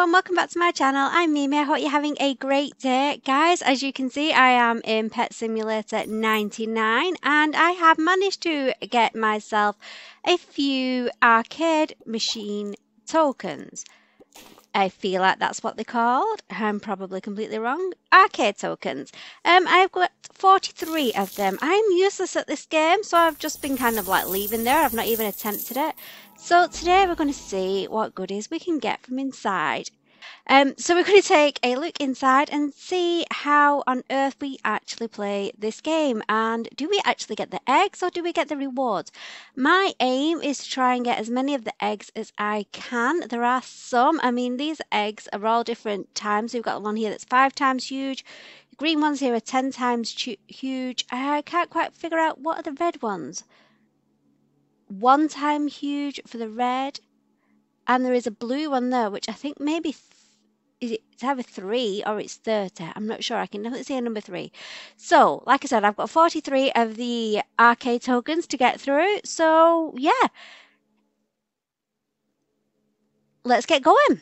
Everyone, welcome back to my channel. I'm Memee. I hope you're having a great day. Guys, as you can see, I am in Pet Simulator 99 and I have managed to get myself a few arcade machine tokens. I feel like that's what they're called. I'm probably completely wrong. Arcade tokens. Um, I've got 43 of them. I'm useless at this game, so I've just been kind of like leaving there. I've not even attempted it. So today we're going to see what goodies we can get from inside. Um, so we're going to take a look inside and see how on earth we actually play this game and do we actually get the eggs or do we get the rewards? My aim is to try and get as many of the eggs as I can. There are some, I mean these eggs are all different times. We've got one here that's five times huge. The green ones here are 10 times huge. I can't quite figure out what are the red ones one time huge for the red. And there is a blue one there, which I think maybe is it, it's either three or it's 30. I'm not sure. I can definitely see a number three. So, like I said, I've got 43 of the arcade tokens to get through. So, yeah. Let's get going.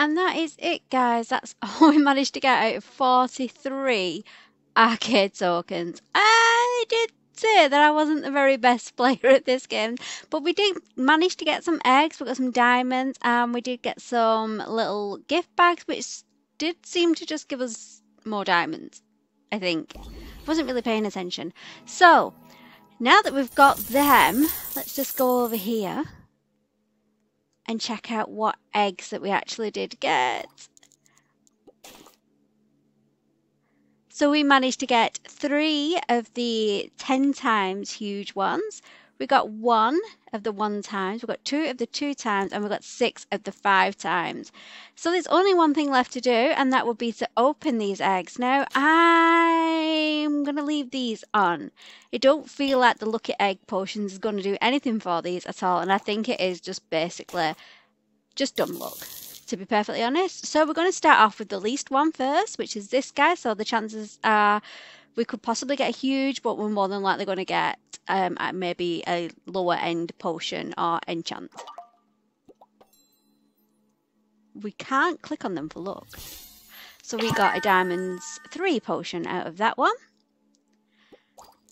And that is it, guys. That's all we managed to get out of 43 arcade tokens. I did say that I wasn't the very best player at this game, but we did manage to get some eggs, we got some diamonds, and we did get some little gift bags, which did seem to just give us more diamonds, I think. I wasn't really paying attention. So, now that we've got them, let's just go over here and check out what eggs that we actually did get. So we managed to get three of the 10 times huge ones. We got one of the one times, we got two of the two times, and we got six of the five times. So there's only one thing left to do, and that would be to open these eggs. Now, I'm going to leave these on. I don't feel like the Lucky Egg Potions is going to do anything for these at all, and I think it is just basically just dumb luck to be perfectly honest. So we're going to start off with the least one first, which is this guy. So the chances are we could possibly get a huge, but we're more than likely going to get um, maybe a lower end potion or enchant. We can't click on them for luck. So we got a diamonds 3 potion out of that one.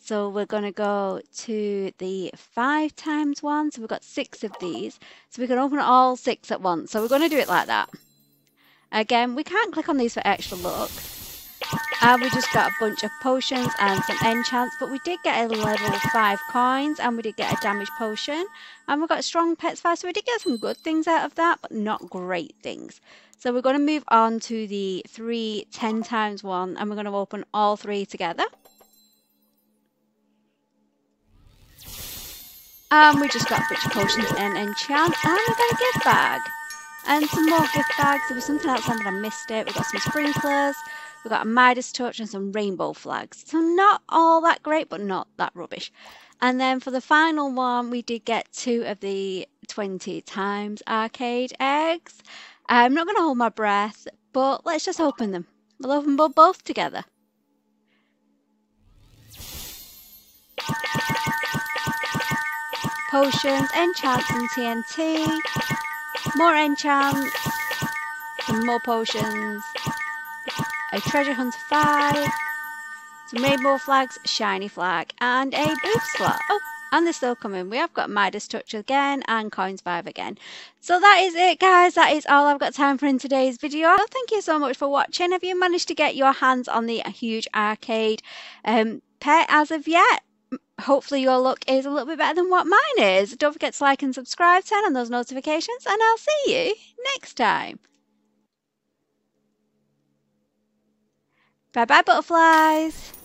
So we're going to go to the five times one. So we've got six of these. So we can open all six at once. So we're going to do it like that. Again, we can't click on these for extra luck. And we just got a bunch of potions and some enchants. But we did get a level 5 coins and we did get a damage potion. And we got strong pets 5. So we did get some good things out of that, but not great things. So we're going to move on to the three 10 times one. And we're going to open all three together. And we just got of potions and enchants. And we got a gift bag. And some more gift bags. There was something else and I missed it. We got some sprinklers. We got a Midas touch and some rainbow flags. So not all that great, but not that rubbish. And then for the final one, we did get two of the 20 times arcade eggs. I'm not going to hold my breath, but let's just open them. We'll open them both together. potions, enchants and TNT, more enchants, some more potions, a treasure hunter 5, some rainbow flags, shiny flag, and a boost slot. Oh, and they're still coming. We have got Midas Touch again and Coins 5 again. So that is it, guys. That is all I've got time for in today's video. So thank you so much for watching. Have you managed to get your hands on the huge arcade um, pet as of yet? hopefully your luck is a little bit better than what mine is. Don't forget to like and subscribe, turn on those notifications, and I'll see you next time. Bye bye, butterflies.